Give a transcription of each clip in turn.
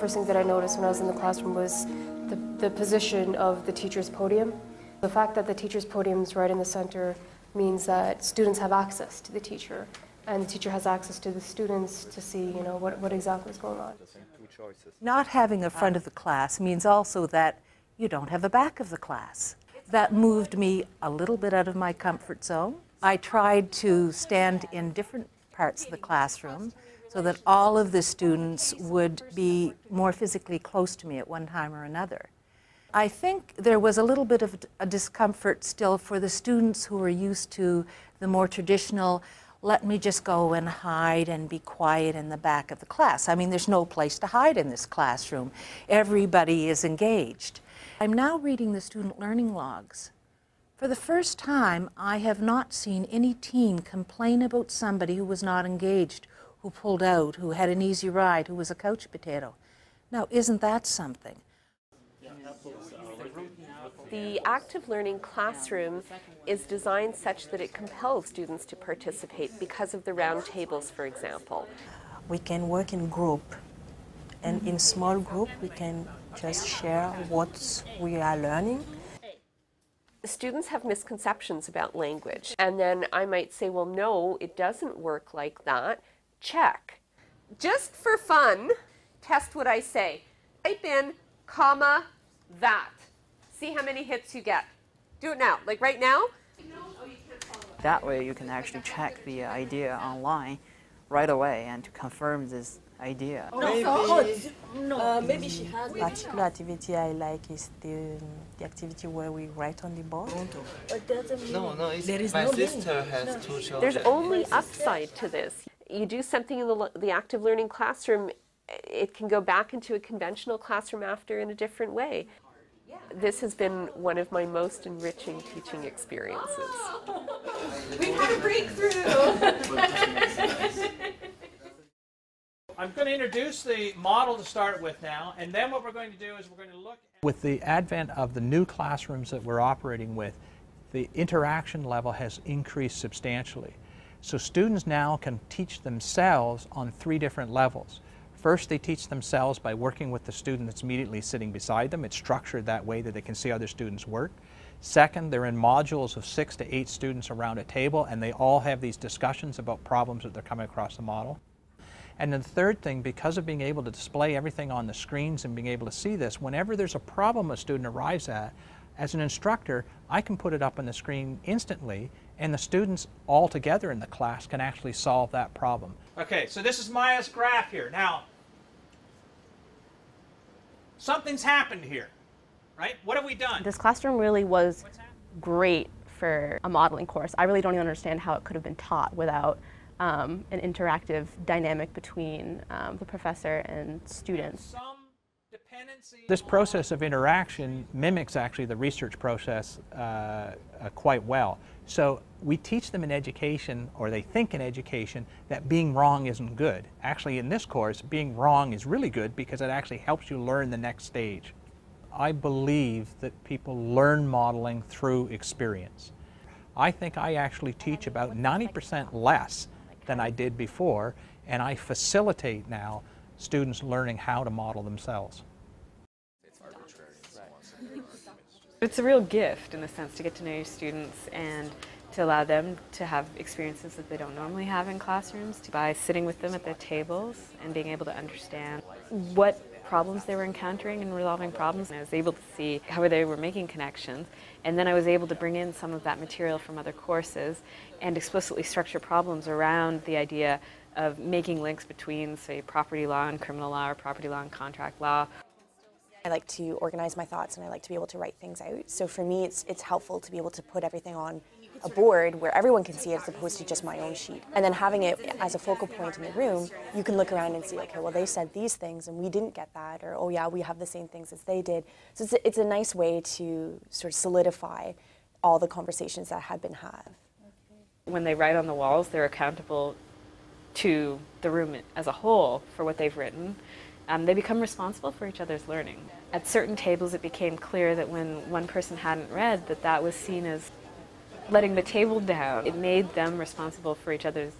first thing that I noticed when I was in the classroom was the, the position of the teacher's podium. The fact that the teacher's podium is right in the center means that students have access to the teacher and the teacher has access to the students to see, you know, what, what exactly is going on. Not having a front of the class means also that you don't have a back of the class. That moved me a little bit out of my comfort zone. I tried to stand in different parts of the classroom so that all of the students would be more physically close to me at one time or another. I think there was a little bit of a discomfort still for the students who were used to the more traditional, let me just go and hide and be quiet in the back of the class. I mean, there's no place to hide in this classroom. Everybody is engaged. I'm now reading the student learning logs. For the first time, I have not seen any teen complain about somebody who was not engaged, who pulled out, who had an easy ride, who was a couch potato. Now, isn't that something? The active learning classroom is designed such that it compels students to participate because of the round tables, for example. We can work in group, and in small group we can just share what we are learning. Students have misconceptions about language, and then I might say, well, no, it doesn't work like that. Check. Just for fun, test what I say. Type in comma that. See how many hits you get. Do it now, like right now. That way you can actually check the idea online right away and to confirm this idea. Maybe, uh, maybe she has particular activity I like is the, the activity where we write on the board. No, no, it's, there is my no sister has no. two children. There's only upside to this. You do something in the, the active learning classroom, it can go back into a conventional classroom after in a different way. This has been one of my most enriching teaching experiences. We've had a breakthrough! I'm going to introduce the model to start with now, and then what we're going to do is we're going to look With the advent of the new classrooms that we're operating with, the interaction level has increased substantially. So students now can teach themselves on three different levels. First, they teach themselves by working with the student that's immediately sitting beside them. It's structured that way that they can see other students work. Second, they're in modules of six to eight students around a table, and they all have these discussions about problems that they're coming across the model. And then the third thing, because of being able to display everything on the screens and being able to see this, whenever there's a problem a student arrives at, as an instructor, I can put it up on the screen instantly, and the students all together in the class can actually solve that problem. Okay, so this is Maya's graph here. Now, something's happened here, right? What have we done? This classroom really was great for a modeling course. I really don't even understand how it could have been taught without um, an interactive dynamic between um, the professor and students. This process of interaction mimics actually the research process uh, uh, quite well. So we teach them in education, or they think in education, that being wrong isn't good. Actually, in this course, being wrong is really good because it actually helps you learn the next stage. I believe that people learn modeling through experience. I think I actually teach about 90% less than I did before, and I facilitate now students learning how to model themselves. It's a real gift in the sense to get to know your students and to allow them to have experiences that they don't normally have in classrooms by sitting with them at their tables and being able to understand what problems they were encountering and resolving problems. And I was able to see how they were making connections and then I was able to bring in some of that material from other courses and explicitly structure problems around the idea of making links between, say, property law and criminal law or property law and contract law. I like to organize my thoughts and I like to be able to write things out. So for me, it's, it's helpful to be able to put everything on a board where everyone can see it as opposed to just my own sheet. And then having it as a focal point in the room, you can look around and see, okay, oh, well, they said these things and we didn't get that, or oh, yeah, we have the same things as they did. So it's a, it's a nice way to sort of solidify all the conversations that have been had. When they write on the walls, they're accountable to the room as a whole for what they've written um, they become responsible for each other's learning. At certain tables, it became clear that when one person hadn't read, that that was seen as letting the table down. It made them responsible for each other's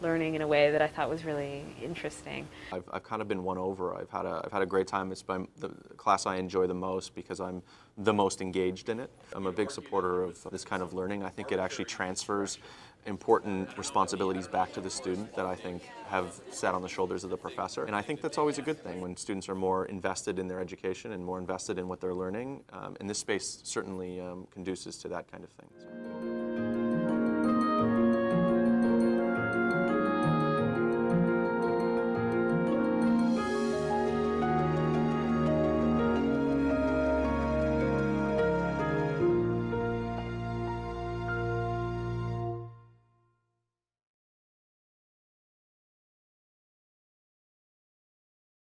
learning in a way that I thought was really interesting. I've, I've kind of been won over. I've had a, I've had a great time. It's been the class I enjoy the most because I'm the most engaged in it. I'm a big supporter of this kind of learning. I think it actually transfers important responsibilities back to the student that I think have sat on the shoulders of the professor. And I think that's always a good thing when students are more invested in their education and more invested in what they're learning. Um, and this space certainly um, conduces to that kind of thing. So.